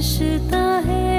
रिश्ता है।